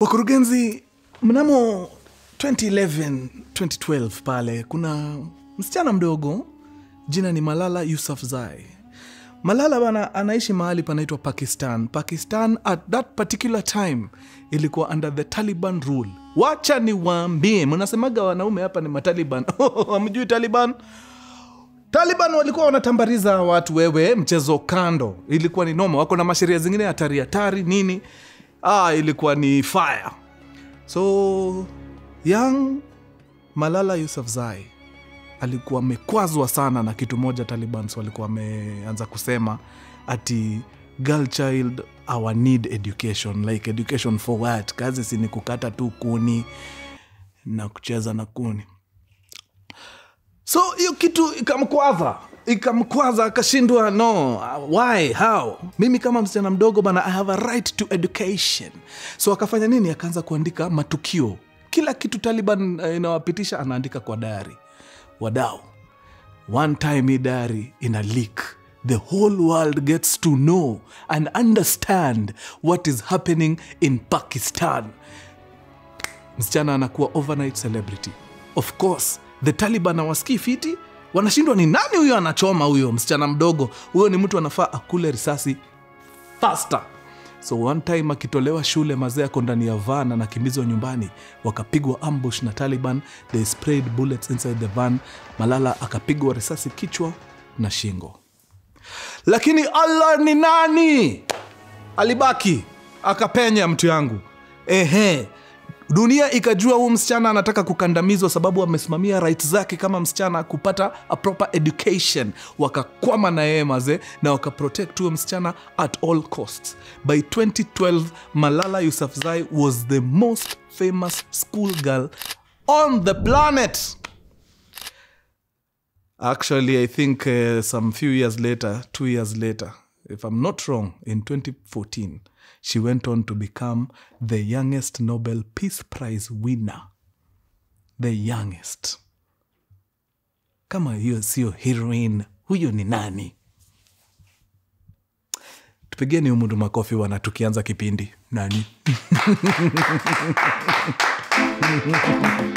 wakurugenzi mnamo 2011 2012 pale kuna msichana mdogo jina ni malala Yousafzai. malala bana anaishi mahali panaitwa pakistan. Pakistan at that particular time ilikuwa under the taliban rule. Wacha ni wambie mnasemaga wanaume hapa ni mataliban. Amjui taliban? Taliban walikuwa wanatambariza watu wewe mchezo kando. Ilikuwa ni noma wako na masheria zingine hatari hatari nini ah, ilikuwa ni fire. So young malala yusafzai alikuwa amekwazwa sana na kitu moja talibans walikuwa wameanza kusema ati girl child our need education like education for what? Kazi si ni kukata tu kuni na kucheza na kuni. So hiyo kitu ikamkwaza ikamkwaza akashindwa no why how? Mimi kama msichana mdogo bana i have a right to education. So akafanya nini? Akaanza kuandika matukio. Kila kitu taliban uh, inawapitisha anaandika kwa dayari wadao one time hii dayari ina lik the whole world gets to know and understand what is happening in pakistan. Msichana anakuwa overnight celebrity. Of course the taliban awaskii fiti wanashindwa ni nani huyo anachoma huyo msichana mdogo? Huyo ni mtu anafaa akule risasi faster. So one time akitolewa shule mazee ako ndani ya van anakimbizwa nyumbani wakapigwa ambush na taliban they sprayed bullets inside the van malala akapigwa risasi kichwa na shingo. Lakini allah ni nani? Alibaki akapenya mtu yangu. Ehe dunia ikajua huu msichana anataka kukandamizwa sababu amesimamia right zake kama msichana kupata a proper education. Wakakwama na yeye maze na wakaprotect huyo msichana at all costs. By 2012 malala yusafzai was the most famous school girl on the planet. Actually i think uh, some few years later two years later if i'm not wrong in 2014 she went on to become the youngest nobel peace prize winner. The youngest. Kama hiyo sio heroin huyo ni nani? Tupigeni umudu makofi wana tukianza kipindi. Nani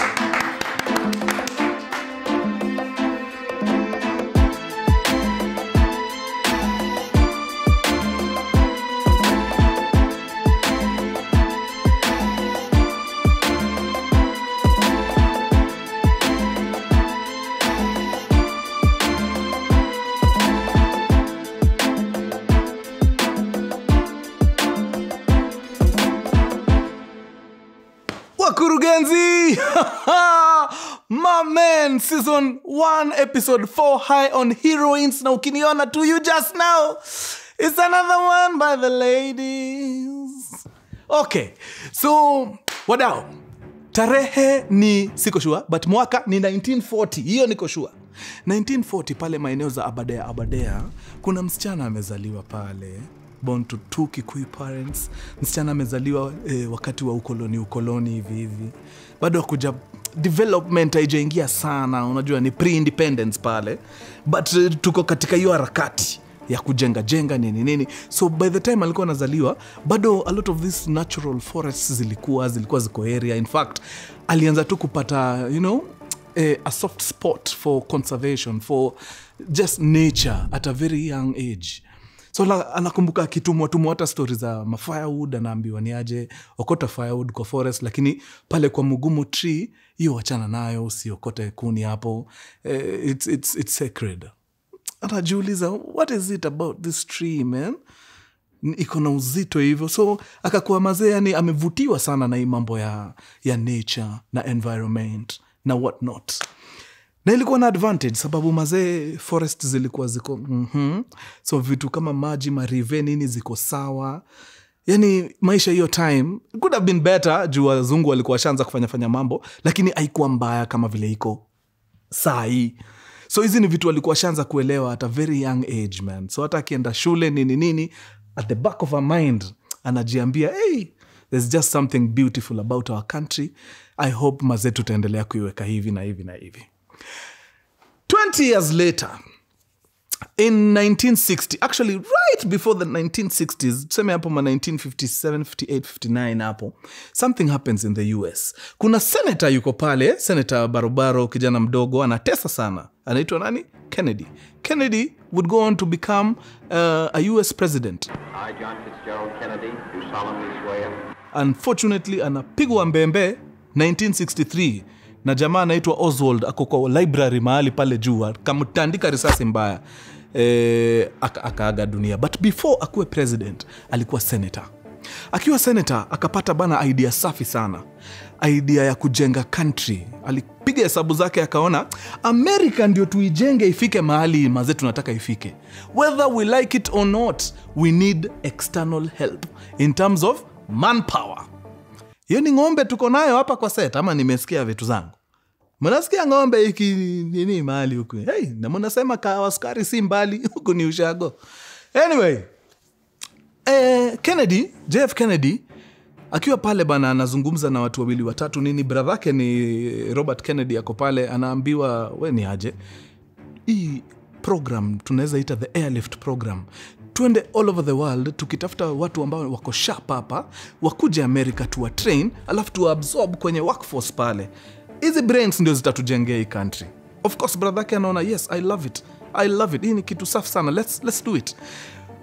mamen season 1 episode 4 high on heroines. Na ukiniona to you just now it's another one by the ladies. Okay so wadao tarehe ni siko shua but mwaka ni 1940 hiyo niko shua 1940 pale maeneo za abadea abadea kuna msichana amezaliwa pale born to two kikui parents. Msichana amezaliwa eh, wakati wa ukoloni ukoloni hivi hivi. Bado akuja development haijaingia sana unajua ni pre-independence pale but uh, tuko katika hiyo harakati ya kujenga jenga nini nini. So by the time alikuwa anazaliwa bado a lot of this natural forests zilikuwa zilikuwa ziko area. In fact alianza tu kupata you know a, a soft spot for conservation for just nature at a very young age so la, anakumbuka akitumwa tumwa hata stori za mafirewood anaambiwa ni aje okota firewood kwa forest lakini pale kwa mugumu tree hiyo wachana nayo usiokote kuni hapo. Eh, it's, it's, it's sacred. Anajiuliza what is it about this tree man? Iko na uzito hivyo. So akakuwa mazee yani amevutiwa sana na hii mambo ya, ya nature na environment na what not na ilikuwa na advantage sababu mazee forest zilikuwa ziko mm-hmm. so vitu kama maji marive nini ziko sawa. Yani maisha hiyo time could have been better juu wazungu walikuwa washaanza kufanyafanya mambo lakini haikuwa mbaya kama vile iko saa hii so hizi ni vitu walikuwa washaanza kuelewa at a very young age man. So hata akienda shule nini nini at the back of her mind anajiambia hey, there's just something beautiful about our country. I hope mazee tutaendelea kuiweka hivi na hivi na hivi 20 years later in 1960 actually right before the 1960s tuseme hapo ma 1957 58 59 hapo something happens in the us kuna senator yuko pale senata barobaro kijana mdogo anatesa sana. Anaitwa nani? Kennedy. Kennedy would go on to become uh, a us president. I, John Fitzgerald Kennedy, do solemnly swear unfortunately anapigwa mbembe 1963 na jamaa anaitwa oswald ako kwa library mahali pale juu akamtandika risasi mbaya. E, akaaga dunia. But before akuwe president alikuwa senator. Akiwa senata akapata bana idea safi sana. Idea ya kujenga country. Alipiga hesabu zake akaona Amerika ndio tuijenge ifike mahali maze tunataka ifike. Whether we like it or not we need external help in terms of manpower hiyo ni ng'ombe tuko nayo hapa kwa set ama nimesikia vitu zangu. Mnasikia ng'ombe iki nini mahali huku? Hey, na mnasema kawaskari si mbali huku ni ushago. Anyway eh, kennedy jf kennedy akiwa pale bana anazungumza na watu wawili watatu. Nini bradhake ni robert kennedy ako pale anaambiwa we ni aje? Hii program tunaweza ita the airlift program twende all over the world tukitafuta watu ambao wako sharp hapa wakuje america tuwa train alafu tuwaabsorb kwenye workforce pale. Hizi brains ndio zitatujengea hii country. Of course brother yake anaona yes i love it. I love it. Hii ni kitu safi sana. Let's, let's do it.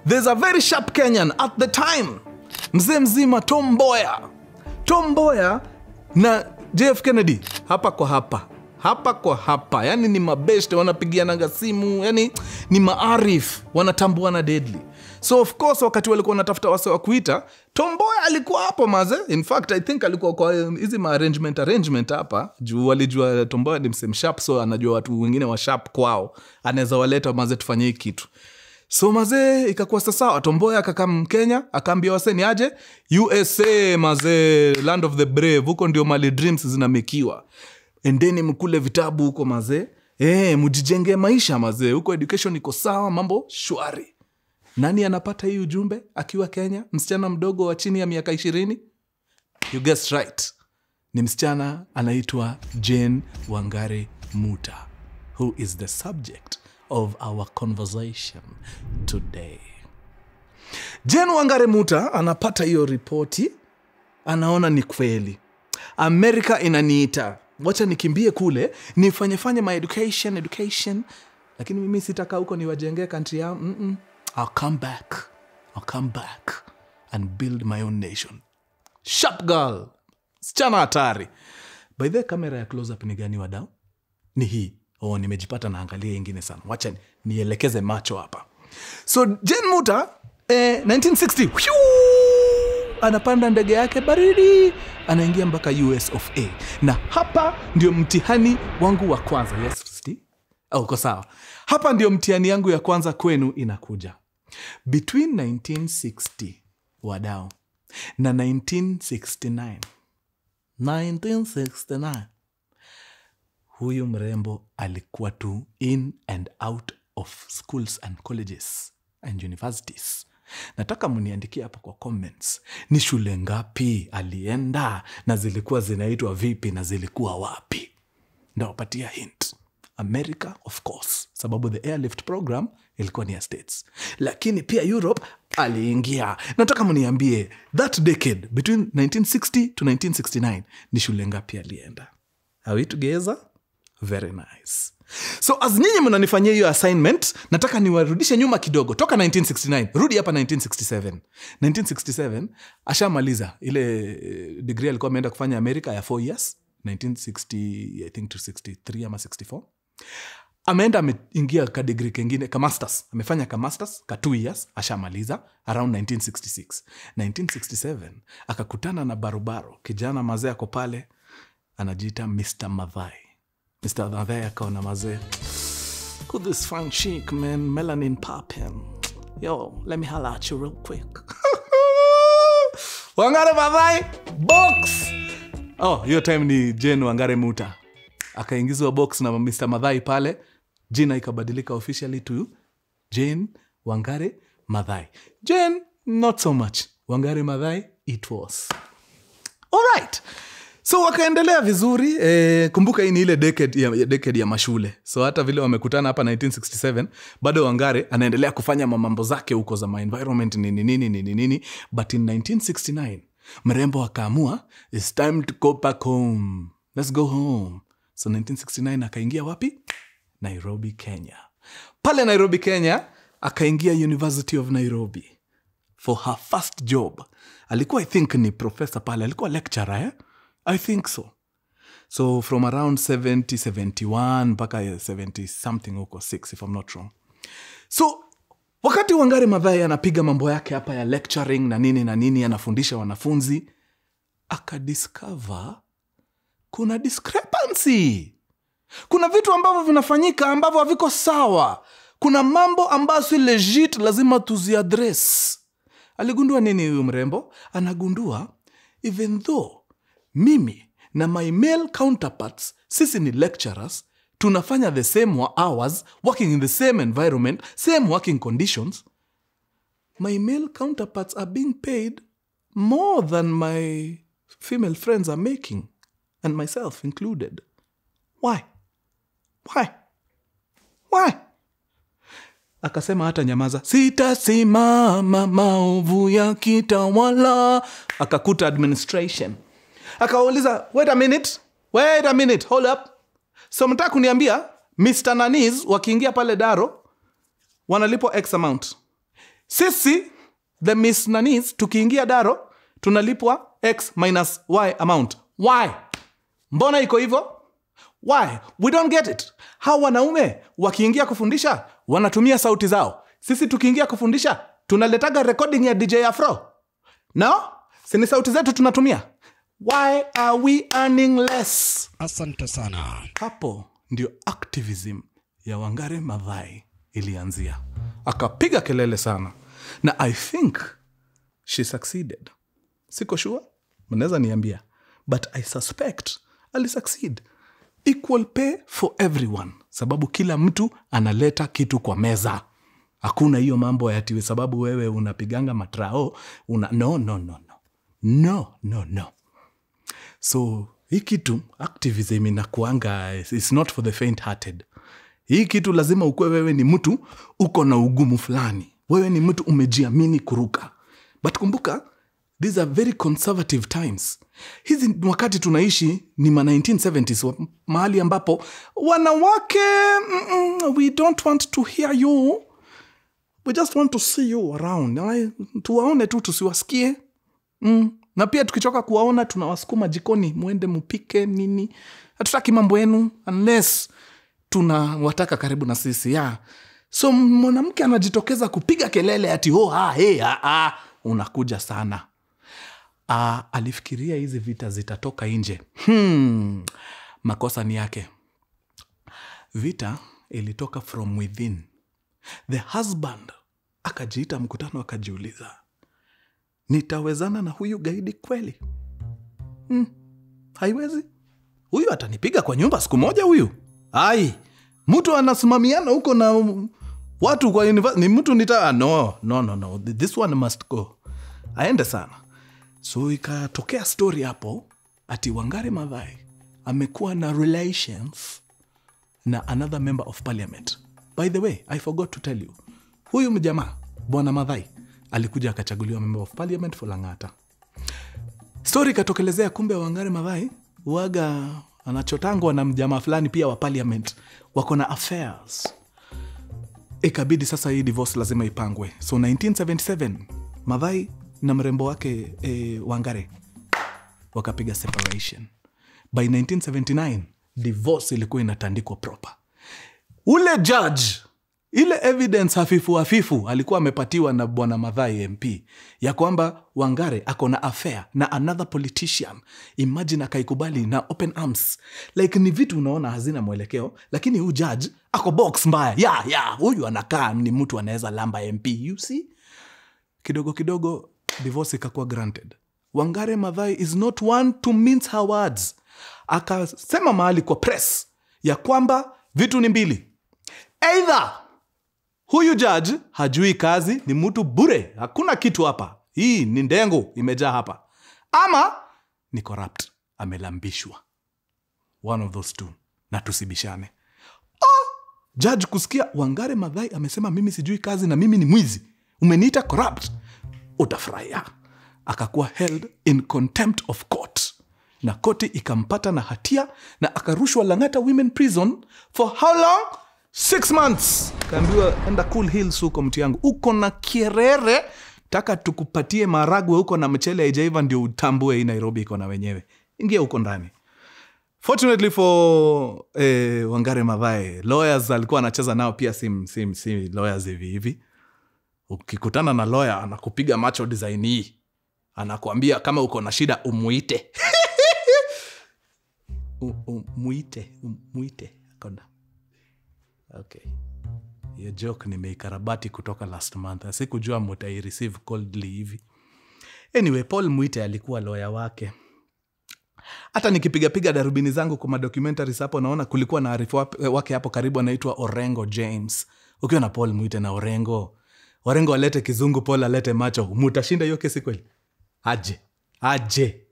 There's a very sharp kenyan at the time. Mzee mzima tom mboya. Tom mboya na jf kennedy hapa kwa hapa hapa kwa hapa. Yani ni mabeste, wanapigianaga simu yani ni maarif wanatambuana deadly. So of course wakati walikuwa wanatafuta wase wa kuita Tomboy alikuwa hapo maze. In fact i think alikuwa kwa hizi maarrangement arrangement hapa. Juu walijua Tomboy ni msem sharp so anajua watu wengine wa sharp kwao. Anaweza waleta maze tufanye hii kitu. So mazee ikakuwa sasawa tomboya akakam kenya akaambia waseni aje? Usa mazee land of the brave. Huko ndio mali dreams zinamekiwa endeni mkule vitabu huko mazee. E, mjijengee maisha mazee. Huko education iko sawa mambo shwari. Nani anapata hii ujumbe akiwa kenya? Msichana mdogo wa chini ya miaka ishirini? Right. Ni msichana anaitwa jane wangare muta. Who is the subject of our conversation today? Jane wangare muta anapata hiyo ripoti. Anaona ni kweli. Amerika inaniita wacha nikimbie kule nifanyefanye my education education. Lakini mimi sitaka huko niwajengee kantri yao Mm-mm. I'll come back. I'll come back and build my own nation. Sharp girl. Sichana hatari. By the kamera ya close up ni gani wadau? Ni hii. Oh, nimejipata naangalia ingine sana. Wacha nielekeze macho hapa. So jen muta eh, 1960 Phew! Anapanda ndege yake baridi anaingia mpaka us of a. Na hapa ndio mtihani wangu wa kwanza. Yes Steve? oh, uko sawa. Hapa ndio mtihani yangu ya kwanza kwenu inakuja. Between 1960 wadao na 1969 1969 huyu mrembo alikuwa tu in and out of schools and colleges and universities nataka mniandikie hapa kwa comments ni shule ngapi alienda na zilikuwa zinaitwa vipi na zilikuwa wapi. Ndawapatia hint. America of course sababu the airlift program ilikuwa ni ya states. Lakini pia europe aliingia. Nataka mniambie that decade between 1960 to 1969 ni shule ngapi alienda? Together? Very nice so as nyinyi mnanifanyia hiyo assignment nataka niwarudishe nyuma kidogo. Toka 1969 rudi hapa 1967 1967 ashamaliza ile digri degree alikuwa ameenda kufanya america ya 4 years 1960 i think to 63 ama 64 ameenda ameingia ka degree kengine ka masters. Amefanya ka masters ka two years ashamaliza around 1966 1967 akakutana na barobaro. Kijana mazee ako pale anajiita mr madhai mr akaona mazee Could this fine chick man melanin popping. yo let me holla at you real quick. Wangare Maathai, box! Oh hiyo time ni Jane wangare muta. Akaingizwa box na mr madhai pale. Jina ikabadilika officially to jane wangare madhai jane not so much. Wangare madhai it was. Alright so wakaendelea vizuri. E, kumbuka hii ni ile decade ya, ya mashule. So hata vile wamekutana hapa 1967 bado wangare anaendelea kufanya mamambo zake huko za maenvironment nini nini nini nini. But in 1969 mrembo akaamua its time to go back home. Let's go home. So 1969 akaingia wapi? Nairobi kenya. Pale nairobi kenya akaingia university of nairobi for her first job. Alikuwa i think ni professor pale. Alikuwa lecturer eh? I think so. So from around 70 71 mpaka 70 something huko 6 if i'm not wrong. So wakati wangari madhai anapiga mambo yake hapa ya lecturing na nini na nini anafundisha wanafunzi akadiscover kuna discrepancy. Kuna vitu ambavyo vinafanyika ambavyo haviko sawa. Kuna mambo ambayo si legit lazima tuziadres aligundua nini huyu mrembo? Anagundua even though mimi na my male counterparts sisi ni lecturers tunafanya the same wa- hours working in the same environment same working conditions. My male counterparts are being paid more than my female friends are making and myself included. Why? Why? Why? Akasema hata nyamaza sitasimama maovu ya kitawala. Akakuta administration akawauliza wait a minute wait a minute hold up. So mtaka kuniambia mr nanis wakiingia pale daro wanalipwa x amount. Sisi the miss nanis tukiingia daro tunalipwa x minus y amount. Why? Mbona iko hivyo? Why? We don't get it. Hawa wanaume wakiingia kufundisha wanatumia sauti zao. Sisi tukiingia kufundisha tunaletaga recording ya dj afro. No? Sini sauti zetu tunatumia why are we earning less? Asante sana. hapo ndio activism ya wangare madhai ilianzia. Akapiga kelele sana. Na i think she succeeded. Siko sure? Mnaweza niambia. But i suspect alisucceed equal pay for everyone. Sababu kila mtu analeta kitu kwa meza. Hakuna hiyo mambo yatiwe sababu wewe unapiganga matrao una no no no no. No no no so hii kitu activism inakuanga is not for the faint hearted hii kitu lazima ukuwe wewe ni mtu uko na ugumu fulani. Wewe ni mtu umejiamini kuruka. But kumbuka these are very conservative times. Hizi wakati tunaishi ni ma 1970s mahali ambapo wanawake mm, we don't want to hear you. We just want to see you around. Tuwaone tu tusiwasikie. Mm. Na pia tukichoka kuwaona tunawasukuma jikoni mwende mupike nini. Hatutaki mambo yenu unless tunawataka karibu na sisi ya so mwanamke anajitokeza kupiga kelele ati oh, ha, hey, ah, ah. unakuja sana. Ah, alifikiria hizi vita zitatoka nje. Hmm. makosa ni yake. Vita ilitoka from within. The husband akajiita mkutano akajiuliza nitawezana na huyu gaidi kweli? Hmm. haiwezi. Huyu atanipiga kwa nyumba siku moja huyu. Ai mtu anasimamiana huko na watu kwa univers- ni mtu nita ah, no no no no this one must go. Aende sana. So ikatokea story hapo ati wangari madhai amekuwa na relations na another member of parliament. By the way i forgot to tell you. Huyu mjamaa bwana madhai alikuja akachaguliwa member of parliament for langata. Stori ikatokelezea kumbe wangari madhai waga anachotangwa na mjamaa fulani pia wa parliament. Wako na affairs. Ikabidi sasa hii divorce lazima ipangwe. So 1977 madhai na mrembo wake e, wangare wakapiga separation. By 1979 divorce ilikuwa inatandikwa proper. Ule judge ile evidence hafifu hafifu alikuwa amepatiwa na bwana madhai mp ya kwamba wangare ako na affair na another politician. Imagine akaikubali na open arms. Like ni vitu unaona hazina mwelekeo lakini huu judge ako box mbaya. Ya ya huyu anakaa ni mtu anaweza lamba mp you see? Kidogo kidogo divorce ikakuwa granted. Wangare madhai is not one to mince her words. Akasema mahali kwa press ya kwamba vitu ni mbili. Eidha huyu judge hajui kazi ni mtu bure. Hakuna kitu hapa. Hii ni ndengo imejaa hapa. Ama ni corrupt. Amelambishwa. One of those two. Na tusibishane. Oh, judge kusikia wangare madhai amesema mimi sijui kazi na mimi ni mwizi. Umeniita corrupt. Utafurahia. Akakuwa held in contempt of court. Na koti ikampata na hatia na akarushwa langata women prison. For how long six months. Kaambiwa enda cool hills huko mtu yangu uko na kierere taka tukupatie maragwe huko na mchele haijaiva ndio utambue hii nairobi iko na wenyewe. Ingia huko ndani. Fortunately for eh, wangare madhae lawyers alikuwa anacheza nao pia si, si, si lawyers hivi hivi. Ukikutana na lawyer anakupiga macho design hii. Anakuambia kama uko na shida umuite umuite umuite akona okay. Hiyo joke nimeikarabati kutoka last month. Sikujua mutaireceive coldly hivi. Anyway paul mwite alikuwa loya wake. Hata nikipigapiga darubini zangu kwa madocumentaries hapo naona kulikuwa na arifu wake hapo karibu anaitwa orengo james. Ukiwa na paul mwite na orengo orengo alete kizungu paul alete macho. Mutashinda hiyo kesi kweli? Aje aje.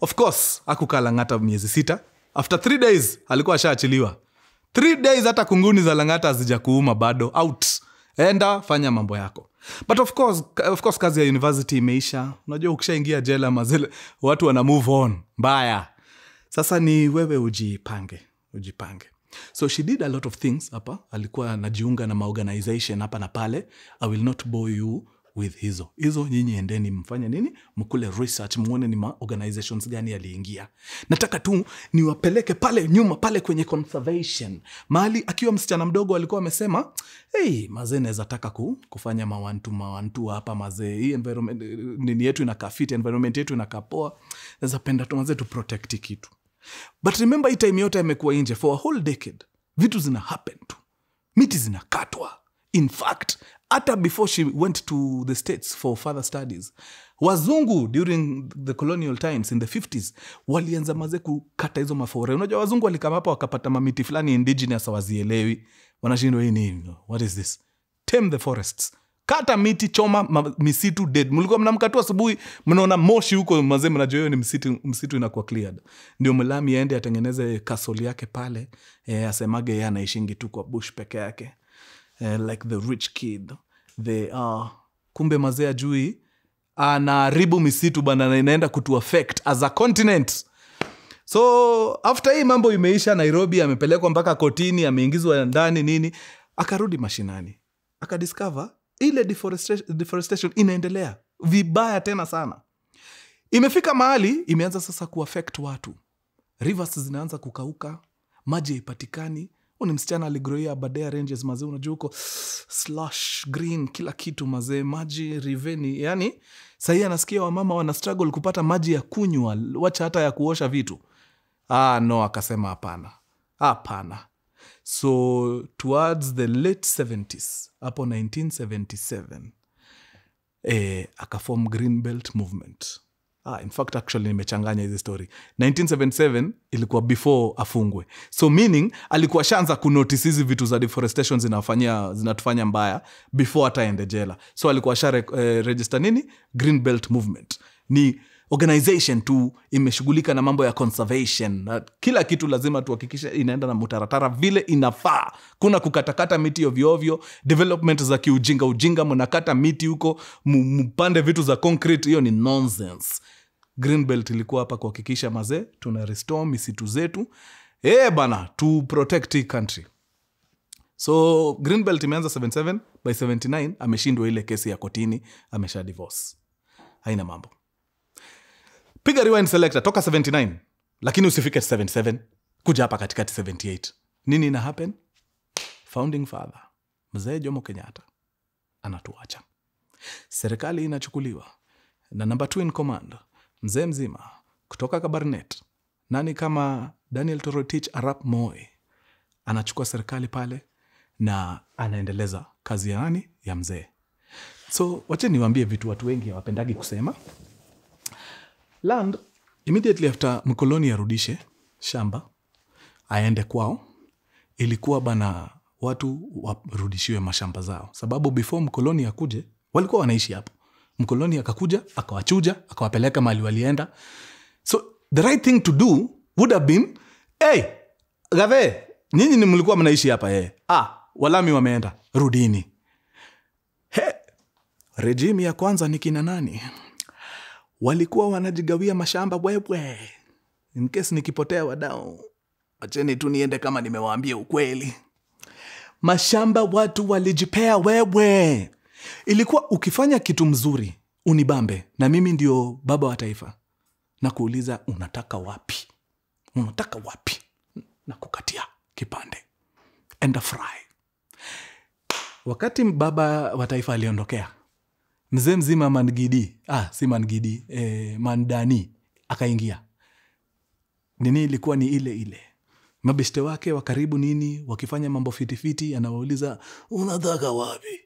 Of course akukaa langata miezi sita. After three days alikuwa ashaachiliwa days hata kunguni za langata hazija kuuma bado out. Enda fanya mambo yako. But of course, of course kazi ya university imeisha. Unajua ukishaingia jela mazile watu wana move on. Mbaya. Sasa ni wewe ujipange ujipange. So she did a lot of things hapa. Alikuwa anajiunga na maorganization hapa na pale. I will not bore you with hizo. Hizo nyinyi endeni mfanye nini? Mkule research muone ni maorganizations gani yaliingia. nataka tu niwapeleke pale nyuma pale kwenye conservation. Mahali akiwa msichana mdogo alikuwa amesema hey, mazee naweza taka ku, kufanya mawantu mawantu hapa mazee. Hii environment nini yetu inakaa fit environment yetu inakaa poa. Naweza penda tu mazee tu protect kitu. But remember hii time yote amekuwa nje for a whole decade. Vitu zina happen tu. Miti zinakatwa. In fact hata before she went to the states for further studies wazungu during the colonial times in the 50s walianza maze kukata hizo mafore. Unajua wazungu walikama hapa wakapata mamiti fulani indigenous wazielewi wanashindwa hii nini what is this? Tame the forests. Kata miti choma ma, misitu dead. Mlikuwa mnamkatu asubuhi mnaona moshi huko mazee mnajua hiyo ni msitu, msitu inakuwa cleared. Ndio mlami aende atengeneze kasoli yake pale e, asemage ye anaishingi tu kwa bush peke yake eh, like the rich kid. The uh, kumbe mazee ajui anaharibu misitu bana na inaenda kutu affect as a continent. So after hii mambo imeisha nairobi amepelekwa mpaka kotini ameingizwa ndani nini akarudi mashinani. Akadiscover ile deforestation, deforestation inaendelea vibaya tena sana. Imefika mahali imeanza sasa kuaffect watu. Rivers zinaanza kukauka maji haipatikani ni msichana aligroia badea ranges mazee unajua huko slash green kila kitu mazee maji riveni yani sahii anasikia wamama wana struggle kupata maji ya kunywa wacha hata ya kuosha vitu. Ah, no akasema hapana. Hapana. So towards the late 70s hapo 1977 eh, akafom green belt movement ah, in fact actually nimechanganya hizi story. 1977 ilikuwa before afungwe. So meaning alikuwa shaanza kunotice hizi vitu za deforestation zinafanyia zinatufanya mbaya before hata ende jela. So alikuwa sha eh, register nini? Green belt movement. Ni organization tu imeshughulika na mambo ya conservation. Na kila kitu lazima tuhakikishe inaenda na mutaratara vile inafaa. Kuna kukatakata miti ovyoovyo development za kiujinga ujinga mnakata miti huko mpande vitu za concrete hiyo ni nonsense greenbelt ilikuwa hapa kuhakikisha mazee tuna restore misitu zetu. E bana to protect hii country. So greenbelt imeanza 77 by 79 ameshindwa ile kesi ya kotini amesha divorce. Haina mambo. Piga rewind selector toka 79 lakini usifike 77 kuja hapa katikati 78 nini ina happen? Founding father mzee jomo kenyatta anatuacha. Serikali inachukuliwa. Na number two in command mzee mzima kutoka kabarnet. Nani kama daniel torotich arap moe anachukua serikali pale na anaendeleza kazi ya nani? Ya mzee. So wache niwaambie vitu watu wengi hawapendagi kusema. Land immediately after mkoloni arudishe shamba aende kwao ilikuwa bana watu warudishiwe mashamba zao. Sababu before mkoloni akuje walikuwa wanaishi hapo mkoloni akakuja akawachuja akawapeleka mali walienda. So the right thing to do would have been hey, gave nyinyi ni mlikuwa mnaishi hapa hey. ah, walami wameenda rudini. He rejimi ya kwanza ni kina nani? Walikuwa wanajigawia mashamba bwebwe. Nkesi nikipotea wadau wacheni tu niende kama nimewaambia ukweli. Mashamba watu walijipea wewe ilikuwa ukifanya kitu mzuri unibambe na mimi ndio baba wa taifa. Na kuuliza unataka wapi? Unataka wapi? Na kukatia kipande. Enda fry. Wakati baba wa taifa aliondokea mzee mzima mangidi ah, si mangidi eh, mandani akaingia. Nini ilikuwa ni ile ile? Mabeshte wake wa karibu nini wakifanya mambo fitifiti anawauliza unataka wapi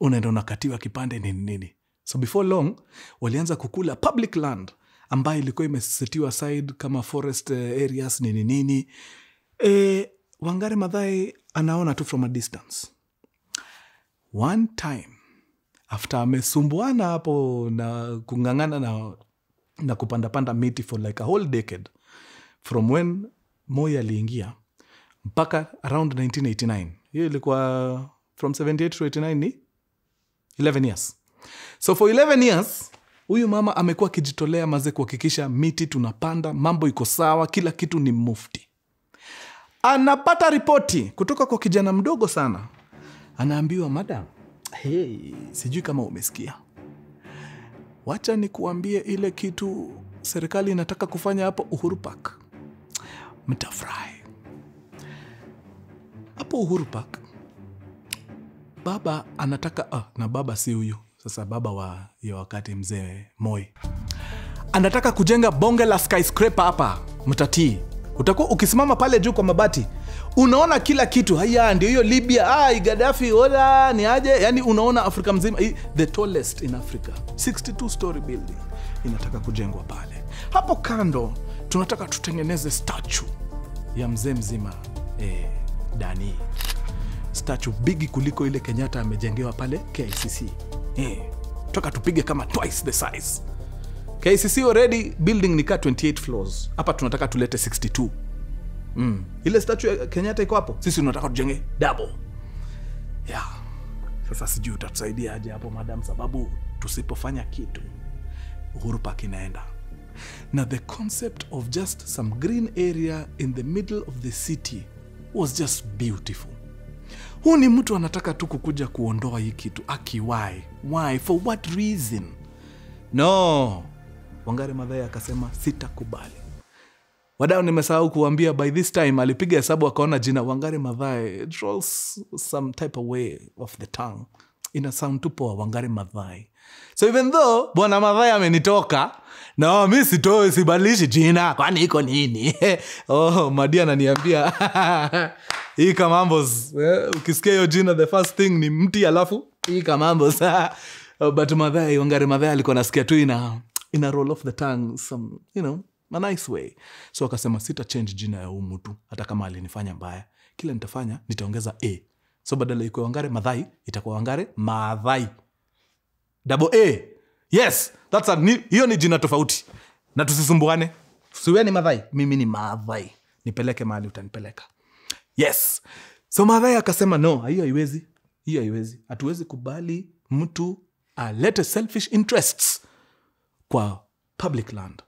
unaenda unakatiwa kipande nini nini. So before long walianza kukula public land ambayo ilikuwa imesetiwa side kama forest eh, areas nini nini. E, wangare madhai anaona tu from a distance. One time after amesumbuana hapo na kung'ang'ana na, na kupandapanda miti for like a whole decade from when moi aliingia mpaka around 1989 hiyo ilikuwa from 78 to 89 ni 11 years. So for 11 years huyu mama amekuwa akijitolea maze kuhakikisha miti tunapanda mambo iko sawa kila kitu ni mufti. Anapata ripoti kutoka kwa kijana mdogo sana. Anaambiwa madam hey, sijui kama umesikia. Wacha nikuambie ile kitu serikali inataka kufanya hapo uhuru park. Mtafurahi. Hapo uhuru park baba anataka ah, na baba si huyu. Sasa baba wa ya wakati mzee moi. Anataka kujenga bonge la skyscraper hapa mtatii utakuwa ukisimama pale juu kwa mabati unaona kila kitu. Haya ndio hiyo libya. Ah, gadafi ola ni aje? Yani unaona afrika mzima. The tallest in africa. 62 story building inataka kujengwa pale. Hapo kando tunataka tutengeneze statue ya mzee mzima eh, dani statue bigi kuliko ile kenyatta amejengewa pale kicc eh, toka tupige kama twice the size. Kicc already building ni ka 28 floors. Hapa tunataka tulete 62 mm. ile statue ya kenyatta iko hapo? Sisi tunataka tujenge double. Yeah. sasa sijui utatusaidia aje hapo madam sababu tusipofanya kitu uhuru park inaenda. Na the concept of just some green area in the middle of the city was just beautiful huu ni mtu anataka tu kukuja kuondoa hii kitu akiwai. Why? For what reason? No. Wangare madhai akasema sitakubali. Wadao nimesahau kuambia by this time alipiga hesabu akaona jina wangare madhai it rolls some type of way of the tongue. Ina sound tu poa wangare madhai so even though bwana madhai amenitoka no mi sitoi sibadilishi jina. Kwani iko nini? Oh, madi ananiambia hii kamambos eh, ukisikia hiyo jina the first thing ni mti alafu hii kamambos but madhai wangari madhai alikuwa nasikia tu ina ina roll off the tongue some you know a nice way. So akasema sita change jina ya huu mtu hata kama alinifanya mbaya. Kila nitafanya nitaongeza a. So badala ikuwa wangare madhai itakuwa wangare madhai double a. Yes that's a, hiyo ni jina tofauti. Na tusisumbuane. Siwe ni madhai mimi ni madhai nipeleke mahali utanipeleka. Yes. So madhai akasema no hiyo haiwezi. Hiyo haiwezi. Hatuwezi kubali mtu alete selfish interests kwa public land.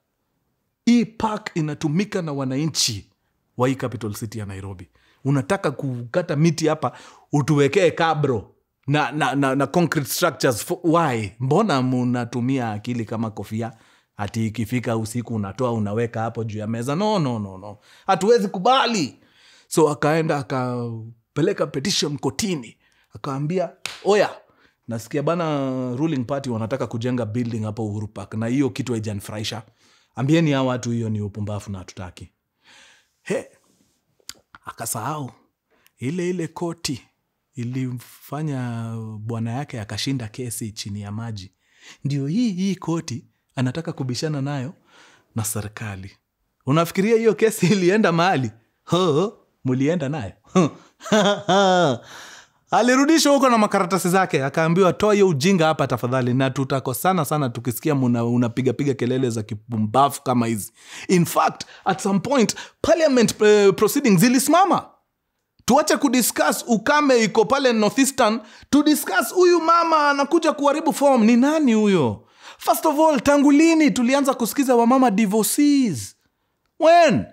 Hii park inatumika na wananchi wa hii capital city ya nairobi. Unataka kukata miti hapa utuwekee kabro na, na, na, na concrete structures for, why? Mbona munatumia akili kama kofia? Hati ikifika usiku unatoa unaweka hapo juu ya meza. No no no no. Hatuwezi kubali. So akaenda akapeleka petition kotini. Akaambia oya nasikia bana ruling party wanataka kujenga building hapo uhuru park na hiyo kitu haijanifurahisha. Ambieni hao watu hiyo ni upumbafu na hatutaki. He akasahau. Ile ile koti ilimfanya bwana yake akashinda kesi chini ya maji. Ndio hii hii koti anataka kubishana nayo na serikali. Unafikiria hiyo kesi ilienda mahali? Mulienda nayo? Alirudishwa huko na makaratasi zake akaambiwa toa hiyo ujinga hapa tafadhali na tutakosana sana tukisikia unapigapiga unapigapiga kelele za kipumbafu kama hizi. In fact at some point parliament uh, proceedings zilisimama tuache kudiscuss ukame iko pale northeastern. Tudiscuss huyu mama anakuja kuharibu form. Ni nani huyo? First of all tangu lini tulianza kusikiza wamama divorces when?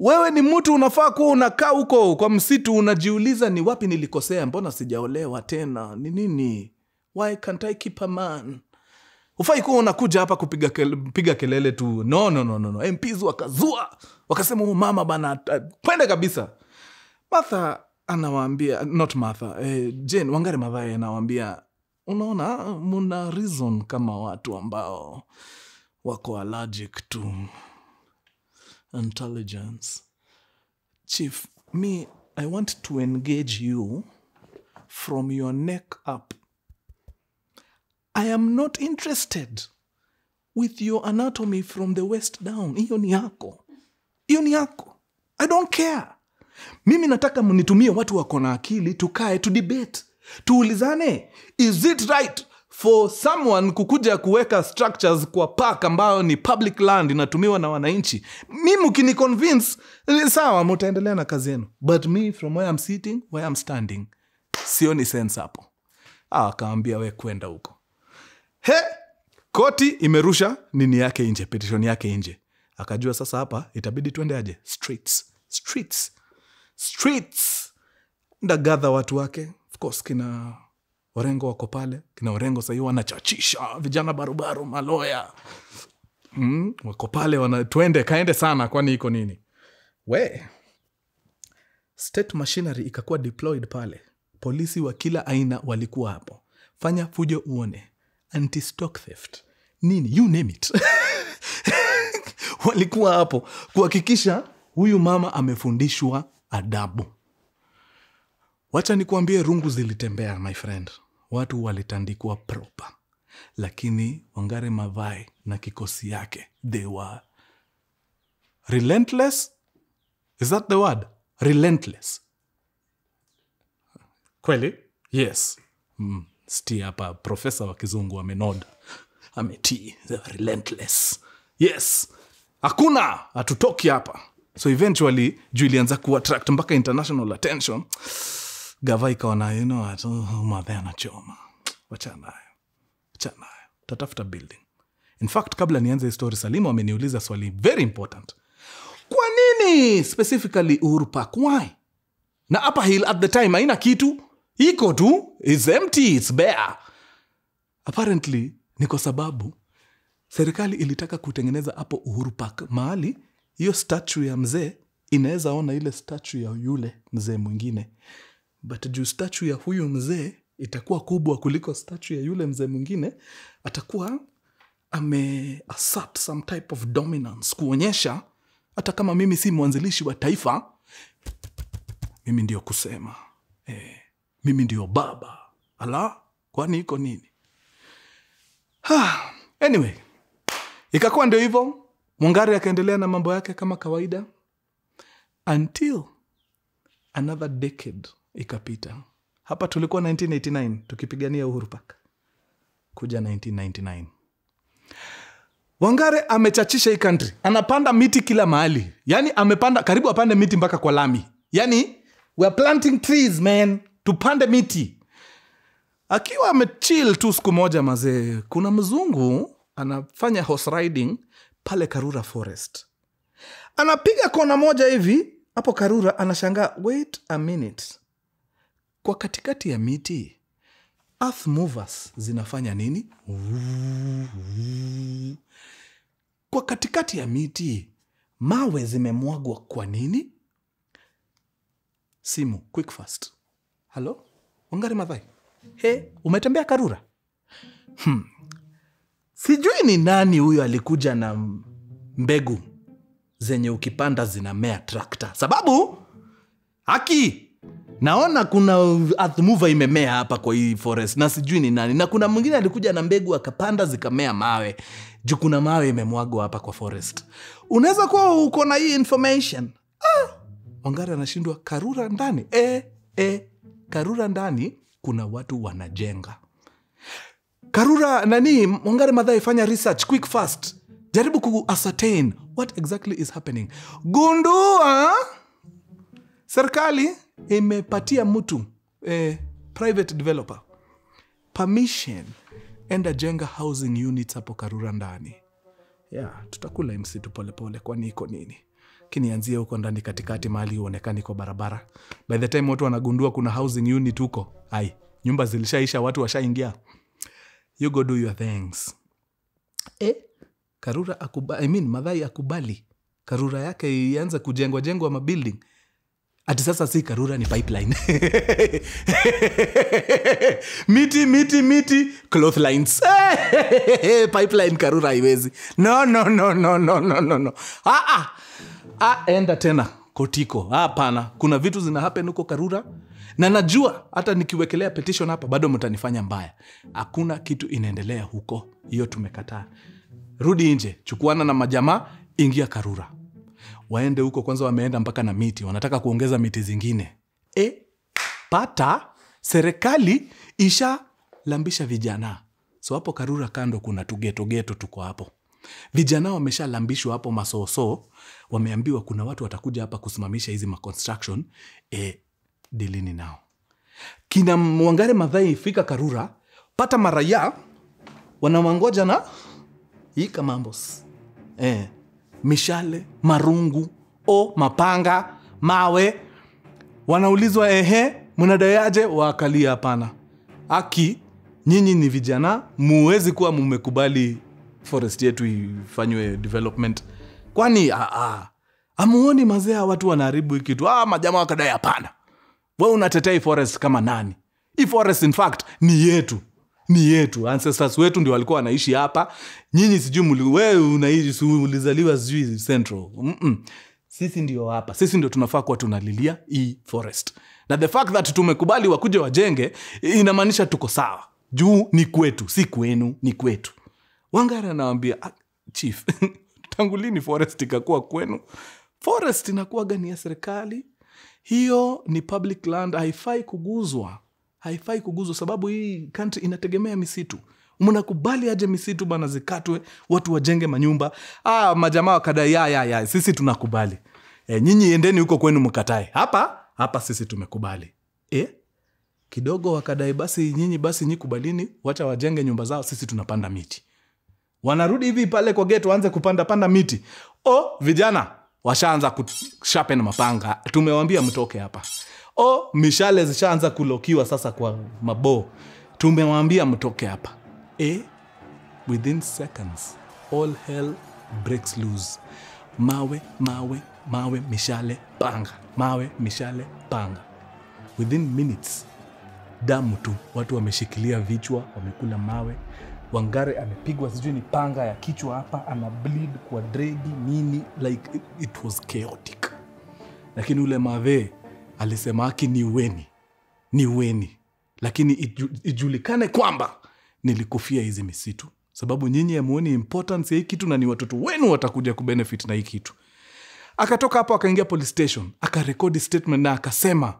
Wewe ni mtu unafaa kuwa unakaa huko kwa msitu unajiuliza ni wapi nilikosea? Mbona sijaolewa tena? Ni nini? Why can't I keep a man? Ufai kuwa unakuja hapa kupiga kele, kelele tu. No, no, no, no, no. mps wakazua. Wakasema huu mama bana kwende kabisa martha anawaambia not martha eh, jane wangare madhae anawaambia unaona muna reason kama watu ambao wako allergic to intelligence. Chief me i want to engage you from your neck up. I am not interested with your anatomy from the west down. Hiyo ni yako. Hiyo ni yako. I don't care mimi nataka nitumie watu wako na akili tukae tu debate tuulizane is it right for someone kukuja kuweka structures kwa park ambayo ni public land inatumiwa na wananchi? Mi mkini convince eh, sawa mutaendelea na kazi yenu. But me from where I'm sitting where I'm standing sioni sense hapo. Ah, akaambia we kwenda huko. He koti imerusha nini yake nje petition yake nje. Akajua sasa hapa itabidi twende aje? Streets. Streets streets. Ndagadha watu wake. Of course kina orengo wako pale. Kina orengo sahii wanachachisha vijana barubaru maloya. Mm, wako pale wana twende kaende sana kwani iko nini? We state machinery ikakuwa deployed pale. Polisi wa kila aina walikuwa hapo. Fanya fujo uone. Anti stock theft. Nini? You name it. Walikuwa hapo kuhakikisha huyu mama amefundishwa adabu. Wacha nikuambie rungu zilitembea my friend. Watu walitandikwa propa, lakini wangare mavai na kikosi yake they were relentless. Is that the word? Relentless. Kweli? Yes. Mm. sti hapa profesa wa kizungu amenod. Ametii relentless. Yes. Hakuna hatutoki hapa so eventually juu ilianza kuattract mpaka international attention. Gava ikaona you know what, oh, madhe anachoma. Wachanayo wachanayo tatafuta building. In fact kabla nianze story salimu ameniuliza swali very important. Kwa nini specifically uhuru park? Why? Na upper hill at the time haina kitu. Iko tu is empty its bare. Apparently ni kwa sababu serikali ilitaka kutengeneza hapo uhuru park mahali hiyo statue ya mzee inaweza ona ile statue ya yule mzee mwingine. But juu statue ya huyu mzee itakuwa kubwa kuliko statue ya yule mzee mwingine atakuwa ame assert some type of dominance kuonyesha hata kama mimi si mwanzilishi wa taifa mimi ndio kusema. E, mimi ndio baba. Ala kwani iko nini? Ha, anyway ikakuwa ndio hivyo mwangari akaendelea na mambo yake kama kawaida until another decade ikapita. Hapa tulikuwa 1989 tukipigania uhuru paka kuja 1999 wangare amechachisha hii country. Anapanda miti kila mahali. Yani amepanda karibu apande miti mpaka kwa lami. Yani weare planting trees man. Tupande miti. Akiwa amechill tu siku moja mazee kuna mzungu anafanya horse riding pale karura forest. Anapiga kona moja hivi hapo karura anashangaa wait a minute. Kwa katikati ya miti earth movers zinafanya nini? Kwa katikati ya miti mawe zimemwagwa kwa nini? Simu quick fast. Halo wangari madhai he umetembea karura? Hmm. Sijui ni nani huyo alikuja na mbegu zenye ukipanda zinamea trakta. Sababu haki naona kuna athmuva imemea hapa kwa hii forest na sijui ni nani. Na kuna mwingine alikuja na mbegu akapanda zikamea mawe. Juu kuna mawe imemwagwa hapa kwa forest. Unaweza kuwa uko na hii information? Ah, wangari anashindwa. Karura ndani. E, e, karura ndani kuna watu wanajenga karura nani ongare madhai fanya research quick fast. Jaribu ku ascertain what exactly is happening. Gundua serikali imepatia mtu eh, private developer permission enda jenga housing units hapo karura ndani. Yeah, tutakula msitu polepole kwani iko nini? Kinianzie huko ndani katikati mahali huonekani kwa barabara. By the time watu wanagundua kuna housing unit huko ai nyumba zilishaisha watu washaingia you go do your things. Eh, karura akuba, I mean, madhai akubali. Karura yake ianze kujengwa jengwa mabuilding. Ati sasa si karura ni pipeline. Miti miti miti cloth lines. Pipeline karura haiwezi. No no no no no no no no. Ah, ah. Ah, enda tena kotiko. Hapana kuna vitu zina huko karura. Na najua hata nikiwekelea petition hapa bado mtanifanya mbaya. Hakuna kitu inaendelea huko. Hiyo tumekataa. Rudi nje chukuana na majamaa ingia karura. Waende huko kwanza wameenda mpaka na miti. Wanataka kuongeza miti zingine. E, pata serikali ishalambisha vijana. So hapo karura kando kuna tugetogeto tuko hapo vijana wameshalambishwa hapo masoosoo wameambiwa kuna watu watakuja hapa kusimamisha hizi maconstruction e, dilini nao. Kina mwangare madhai fika karura pata maraya wanawangoja na ika mambos e, mishale marungu o mapanga mawe. Wanaulizwa ehe mnadayaje waakalia hapana. Aki nyinyi ni vijana muwezi kuwa mumekubali forest yetu ifanywe development. Kwani ah, ah, amuoni mazea watu wanaharibu hii kitu? Ah, majama wakadai hapana. We unatetea hii forest kama nani? Hii forest in fact ni yetu. Ni yetu. Ancestors wetu ndio walikuwa wanaishi hapa. Nyinyi sijui we ulizaliwa sijui central. Mm-mm. sisi ndio hapa. Sisi ndio tunafaa kuwa tunalilia hii forest. Na the fact that tumekubali wakuja wajenge inamaanisha tuko sawa. Juu ni kwetu si kwenu ni kwetu wangara anawambia "Ah, chief tangu lini forest ikakuwa kwenu? Forest inakuwaga ni ya serikali? Hiyo ni public land haifai kuguzwa. Haifai kuguzwa sababu hii kantri inategemea misitu. Mnakubali aje misitu bana zikatwe watu wajenge manyumba? Ah, majamaa wakadai ya, sisi tunakubali. E, nyinyi endeni huko kwenu mkatae. Hapa hapa sisi tumekubali. E? kidogo wakadai basi nyinyi basi nyi kubalini wacha wajenge nyumba zao sisi tunapanda miti wanarudi hivi pale kwa gate waanze kupanda panda miti. O vijana washaanza kushapen mapanga. Tumewambia mtoke hapa. O mishale zishaanza kulokiwa sasa kwa maboo. Tumewambia mtoke hapa. E, within seconds all hell breaks loose. Mawe mawe mawe mishale panga. Mawe mishale panga. Within minutes damu tu. Watu wameshikilia vichwa wamekula mawe wangare amepigwa sijui ni panga ya kichwa hapa ana bleed kwa dredi nini like it, was chaotic. Lakini ule mave alisema aki ni weni ni weni lakini ijulikane kwamba nilikufia hizi misitu. Sababu nyinyi amuoni importance ya hii kitu na ni watoto wenu watakuja kubenefit na hii kitu. Akatoka hapo akaingia police station akarekodi statement na akasema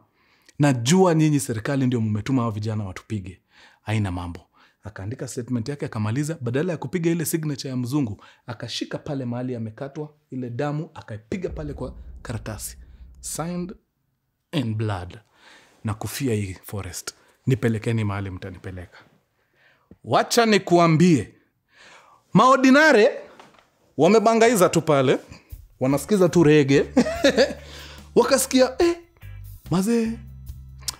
najua nyinyi serikali ndio mmetuma hao vijana watupige. Haina mambo akaandika statement yake akamaliza. Badala ya kupiga ile signature ya mzungu akashika pale mahali amekatwa ile damu akaipiga pale kwa karatasi. Signed in blood. Na kufia hii forest. Nipelekeni mahali mtanipeleka. Wacha nikuambie. Maordinare wamebangaiza tu pale. Wanasikiza tu rege wakasikia eh, mazee.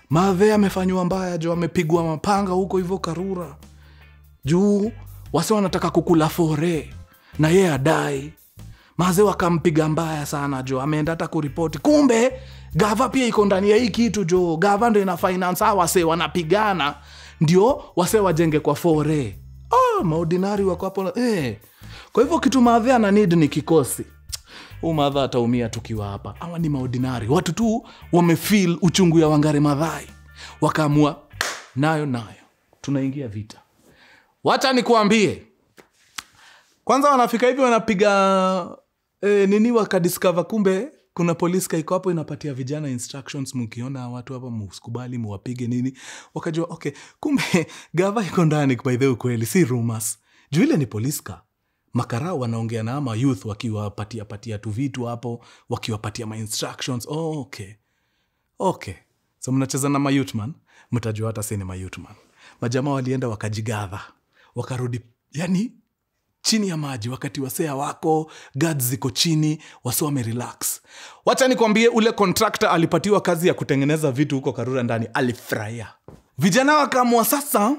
Madhe amefanywa mbaya jo amepigwa mapanga huko hivyo karura juu wase wanataka kukula fore na ye adai. Maze wakampiga mbaya sana jo ameenda hata kuripoti. Kumbe gava pia iko ndani ya hii kitu jo gava ndo ina finance a wase wanapigana. Ndio wase wajenge kwa fore. Oh, maordinari wako hapo eh. kwa hivyo kitu madhe ana need ni kikosi. Huu madha ataumia tukiwa hapa. Awa ni maordinari watu tu wamefil uchungu ya wangare madhai wakaamua nayo nayo. Tunaingia vita wacha nikuambie. Kwanza wanafika hivi wanapiga e, nini wakadiscover kumbe kuna polisi kaiko hapo inapatia vijana instructions. Mkiona watu hapa mskubali muwapige nini. Wakajua okay kumbe gava iko ndani by the ukweli si rumors. Juu ile ni poliska makarao wanaongea na ama youth wakiwapatia patia tu vitu hapo wakiwapatia ma instructions. Oh, okay. Okay. So mnacheza na mayutman mtajua hata si ni mayutman majamaa walienda wakajigadha wakarudi yani chini ya maji wakati wasea wako guards ziko chini wasi wamerelax. Wacha nikwambie ule contractor alipatiwa kazi ya kutengeneza vitu huko karura ndani alifurahia. Vijana wakaamua sasa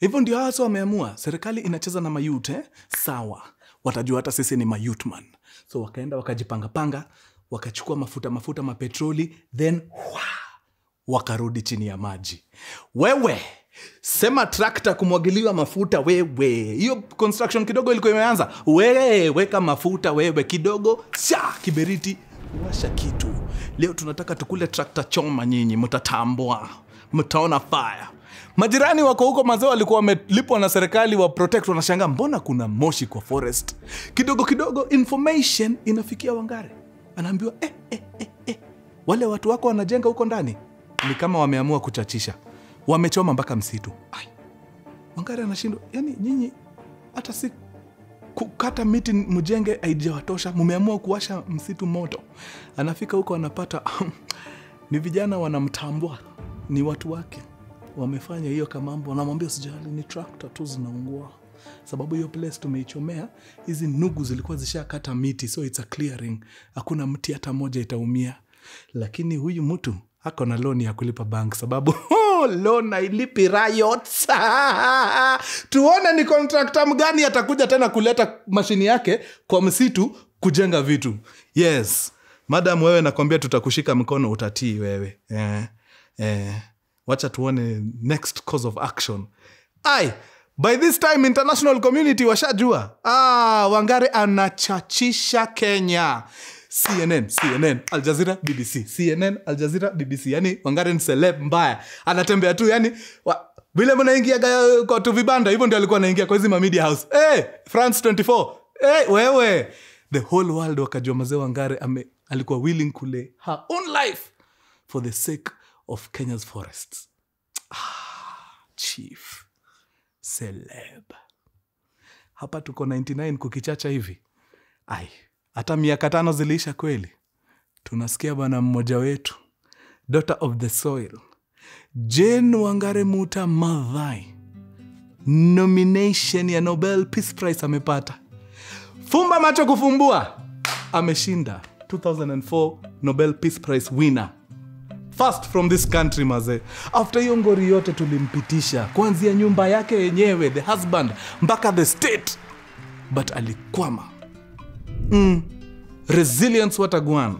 hivyo ndio hawa sasa wameamua serikali inacheza na mayut eh? sawa. Watajua hata sisi ni mayutman so wakaenda wakajipangapanga wakachukua mafuta mafuta mapetroli then wa, wakarudi chini ya maji. Wewe sema trakta kumwagiliwa mafuta wewe. Hiyo construction kidogo ilikuwa imeanza. Wewe weka mafuta wewe kidogo. Sha kiberiti washa kitu. Leo tunataka tukule trakta choma nyinyi mtatambwa mtaona faya majirani wako huko mazao walikuwa wamelipwa na serikali wa protect wanashanga mbona kuna moshi kwa forest? Kidogo kidogo information inafikia wangare. Anaambiwa eh, eh, eh, eh. wale watu wako wanajenga huko ndani. Ni kama wameamua kuchachisha wamechoma mpaka msitu. Ai. Wangari anashindwa. Yani nyinyi hata si kukata miti mjenge haijawatosha. Mumeamua kuwasha msitu moto. Anafika huko anapata ni vijana wanamtambua. Ni watu wake. Wamefanya hiyo kamambo anamwambia sijali ni trakta tu zinaungua. Sababu hiyo place tumeichomea hizi nugu zilikuwa zishakata miti so it's a clearing. Hakuna mti hata moja itaumia. Lakini huyu mtu ako na loni ya kulipa bank sababu loan ilipi riots. Tuone ni kontrakta mgani atakuja tena kuleta mashini yake kwa msitu kujenga vitu. Yes. Madam wewe nakwambia tutakushika mkono utatii wewe. Eh, eh. wacha tuone next cause of action. Ai by this time international community washajua. Ah, wangare anachachisha kenya cnn cnn aljazira bbc cnn aljazira bbc yani wangare ni celeb mbaya. Anatembea tu yani wa, vile mnaingia kwa tu vibanda hivyo ndio alikuwa anaingia kwa hizi mamedia house. Hey, france 24 hey, wewe. The whole world wakajua mazee wangare ame, alikuwa willing kule her own life for the sake of kenya's forests. Ah, chief. Celeb. Hapa tuko 99 kukichacha hivi. Ai hata miaka tano ziliisha kweli. Tunasikia bwana mmoja wetu daughter of the soil jane wangare muta madhai nomination ya nobel peace prize amepata. Fumba macho kufumbua. Ameshinda 2004 nobel peace prize winner. First from this country maze after hiyo ngori yote tulimpitisha kuanzia nyumba yake yenyewe the husband mpaka the state. But alikwama mm. resilience watagwan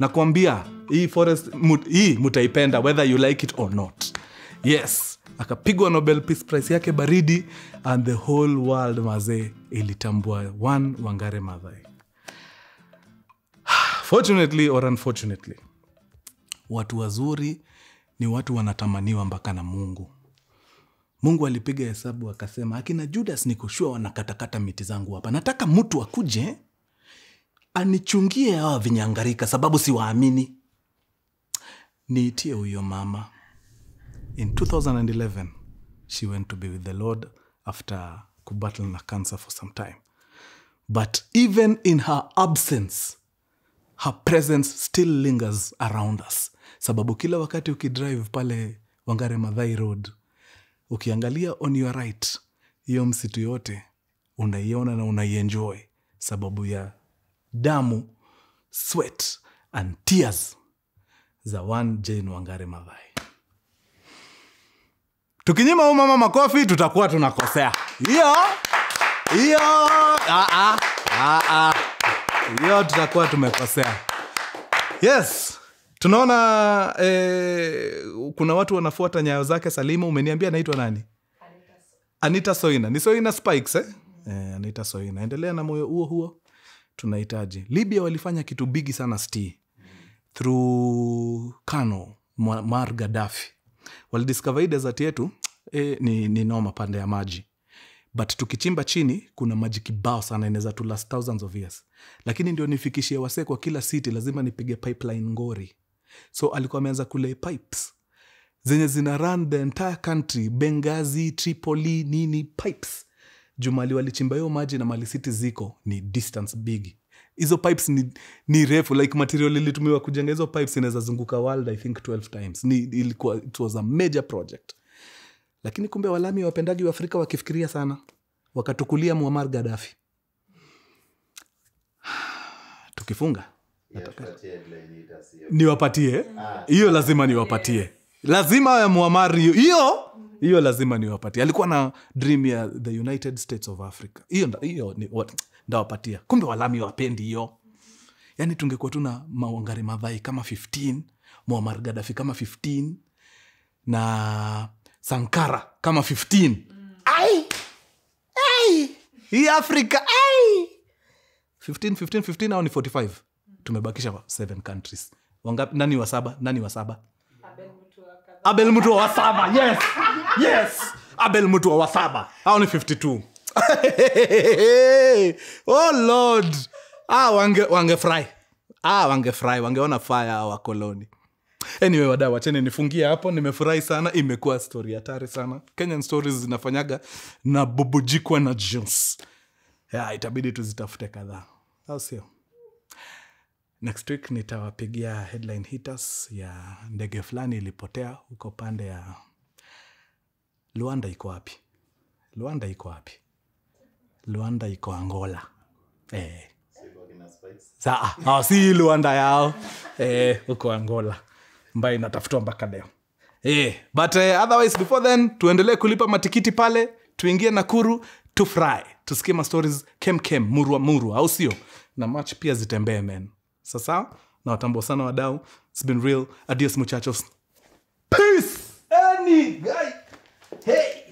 nakwambia hii forest mut, hii mutaipenda whether you like it or not. Yes. Akapigwa nobel peace prize yake baridi and the whole world mazee ilitambua one wangare madhai fortunately or unfortunately watu wazuri ni watu wanatamaniwa mpaka na mungu. Mungu alipiga hesabu akasema akina judas nikoshua wanakatakata miti zangu hapa. Nataka mtu akuje anichungie hawa vinyangarika sababu siwaamini. Niitie huyo mama. In 2011 she went to be with the lord after kubattle na cancer for some time. But even in her absence her presence still lingers around us. Sababu kila wakati ukidrive pale wangare madhai road ukiangalia on your right hiyo msitu yote unaiona na unaienjoy sababu ya damu sweat and tears za one jane wangare mavai tukinyima huu mama makofi tutakuwa tunakosea. Hiyo hiyo ah, ah, ah, ah. hiyo tutakuwa tumekosea. Yes tunaona eh, kuna watu wanafuata nyayo zake salimu. Umeniambia anaitwa nani? Anita soina. Ni soina spikes eh? Eh, anita soina. Endelea na moyo huo huo tunahitaji. Libya walifanya kitu bigi sana st through kano mar gadafi walidiscover hii yetu eh, ni, ni noma pande ya maji. But tukichimba chini kuna maji kibao sana inaweza to thousands of years. Lakini ndio nifikishie wasee kwa kila city lazima nipige pipeline ngori. So alikuwa ameanza kule pipes. Zenye zina run the entire country bengazi tripoli nini pipes jumali walichimba hiyo maji na mali city ziko ni distance big. Hizo pipes ni, ni refu like material ilitumiwa kujenga hizo pipes inaweza zunguka world i think 12 times. Ni, ilikuwa, it was a major project. Lakini kumbe walami wapendaji wa afrika wakifikiria sana wakatukulia muamar gadafi tukifunga? Niwapatie? Hiyo lazima niwapatie. Lazima ya muamar hiyo hiyo lazima niwapatie. Alikuwa na dream ya the united states of africa. Hiyo hiyo ni- what- ndawapatia. Kumbe walami wapendi hiyo. Yaani tungekuwa tuna mawangari madhai kama 15 muamar gadafi kama 15 na sankara kama 15 ai! Ai! Hii afrika ai! 15 15 15 au ni 45 tumebakisha 7 countries. Wangapi? Nani wa saba? Nani wa saba abel mtu wa saba yes. Yes. Abel mtu wa saba au ni 52 oh lord. Ah, wange wangefurahi ah, wangefurahi wangeona faya wakoloni. Anyway wadau wacheni nifungie hapo. Nimefurahi sana. Imekuwa story hatari sana. Kenyan stories zinafanyaga na bubujikwa na jins ya itabidi tuzitafute kadhaa. Au sio next week nitawapigia headline hitters ya ndege fulani ilipotea huko pande ya luanda iko wapi? Luanda iko wapi? Luanda iko angola. Eh. Saa, oh, si luanda yao. Eh, huko angola ambayo inatafutwa mpaka leo. Eh, but uh, otherwise before then tuendelee kulipa matikiti pale tuingie nakuru tufry tusikie mastories kemkem murwa murwa au sio? Na mach pia zitembee men sasa na watambua sana wadau its been real. Adios muchachos. Peace! Any guy. Hey.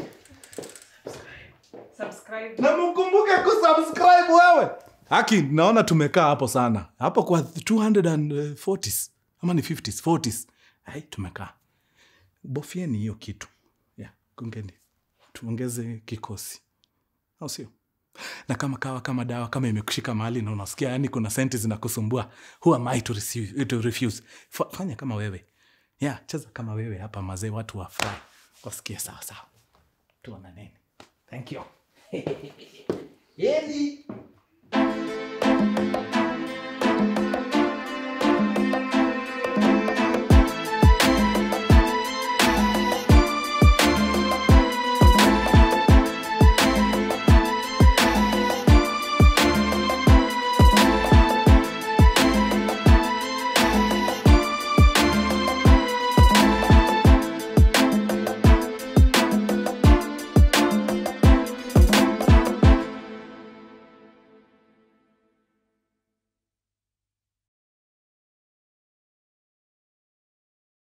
Subscribe. Na mkumbuke kusubscribe wewe. Haki naona tumekaa hapo sana. Hapo kwa 240s ama ni 50s 40s ai tumekaa. Bofieni hiyo kitu. Yeah, kungeni. Tuongeze kikosi. Au sio na kama kawa kama dawa kama imekushika mahali na unasikia yani kuna senti zinakusumbua who am I to, receive, to refuse? Fa, fanya kama wewe. Yeah, cheza kama wewe hapa mazee watu wafurahi. Wasikie sawa sawa. Tuona nini? Thank you. Yeni.